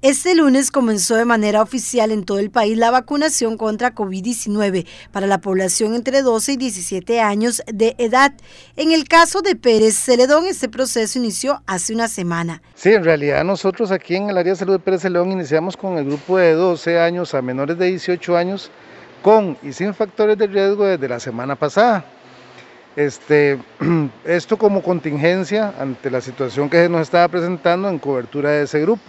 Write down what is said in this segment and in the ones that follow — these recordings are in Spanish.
Este lunes comenzó de manera oficial en todo el país la vacunación contra COVID-19 para la población entre 12 y 17 años de edad. En el caso de Pérez Celedón, este proceso inició hace una semana. Sí, en realidad nosotros aquí en el área de salud de Pérez Celedón iniciamos con el grupo de 12 años a menores de 18 años con y sin factores de riesgo desde la semana pasada. Este, esto como contingencia ante la situación que se nos estaba presentando en cobertura de ese grupo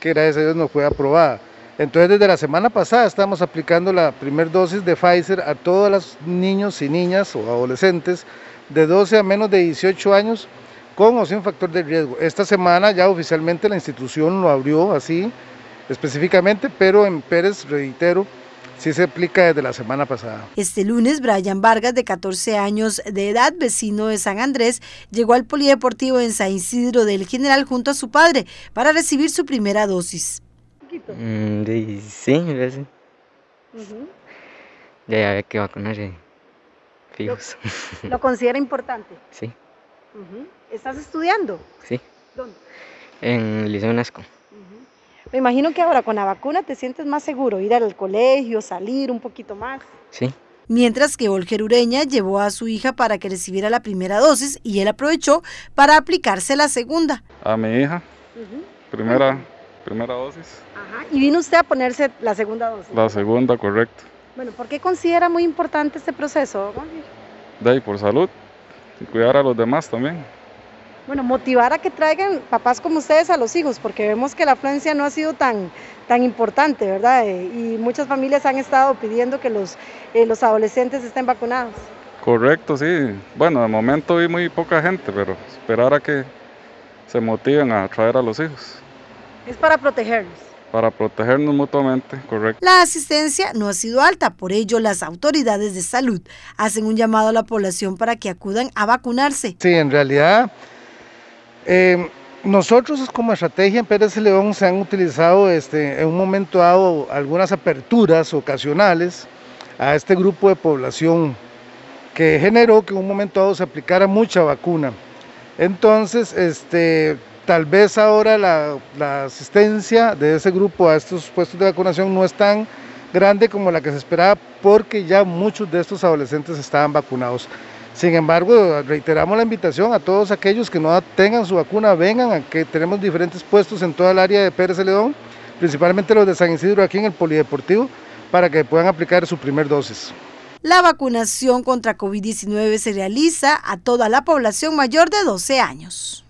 que gracias a Dios no fue aprobada. Entonces desde la semana pasada estamos aplicando la primera dosis de Pfizer a todos los niños y niñas o adolescentes de 12 a menos de 18 años con o sin factor de riesgo. Esta semana ya oficialmente la institución lo abrió así específicamente, pero en Pérez, reitero, sí se aplica desde la semana pasada. Este lunes, Brian Vargas, de 14 años de edad, vecino de San Andrés, llegó al Polideportivo en San Isidro del General junto a su padre para recibir su primera dosis. Mm, sí, sí. Uh Ya había que vacunarse. Fijos. ¿Lo, ¿Lo, considera importante? Sí. ¿Estás estudiando? Sí. ¿Dónde? En el Liceo UNESCO. Me imagino que ahora con la vacuna te sientes más seguro, ir al colegio, salir un poquito más. Sí. Mientras que Olger Ureña llevó a su hija para que recibiera la primera dosis y él aprovechó para aplicarse la segunda. A mi hija, primera, primera dosis. Ajá. ¿Y vino usted a ponerse la segunda dosis? La segunda, correcto. Bueno, ¿por qué considera muy importante este proceso, De ahí, por salud y cuidar a los demás también. Bueno, motivar a que traigan papás como ustedes a los hijos, porque vemos que la afluencia no ha sido tan, tan importante, ¿verdad? Eh, y muchas familias han estado pidiendo que los, eh, los adolescentes estén vacunados. Correcto, sí. Bueno, de momento vi muy poca gente, pero esperar a que se motiven a traer a los hijos. Es para protegerlos. Para protegernos mutuamente, correcto. La asistencia no ha sido alta, por ello las autoridades de salud hacen un llamado a la población para que acudan a vacunarse. Sí, en realidad eh, nosotros como estrategia en Pérez León se han utilizado este, en un momento dado algunas aperturas ocasionales a este grupo de población que generó que en un momento dado se aplicara mucha vacuna. Entonces, este, tal vez ahora la, la, asistencia de ese grupo a estos puestos de vacunación no es tan grande como la que se esperaba porque ya muchos de estos adolescentes estaban vacunados. Sin embargo, reiteramos la invitación a todos aquellos que no tengan su vacuna, vengan, a que tenemos diferentes puestos en toda el área de Pérez Celedón, principalmente los de San Isidro aquí en el Polideportivo, para que puedan aplicar su primer dosis. La vacunación contra COVID-19 se realiza a toda la población mayor de 12 años.